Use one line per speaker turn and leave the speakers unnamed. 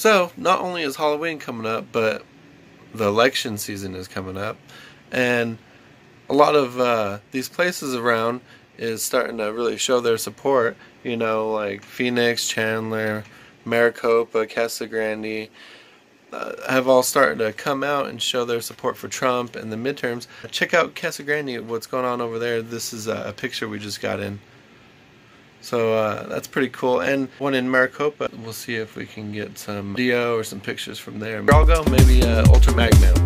So, not only is Halloween coming up, but the election season is coming up. And a lot of uh, these places around is starting to really show their support. You know, like Phoenix, Chandler, Maricopa, Casa Grande, uh, have all started to come out and show their support for Trump and the midterms. Check out Casa Grande, what's going on over there. This is a, a picture we just got in. So uh, that's pretty cool. And one in Maricopa, we'll see if we can get some video or some pictures from there. I'll maybe uh, Ultra.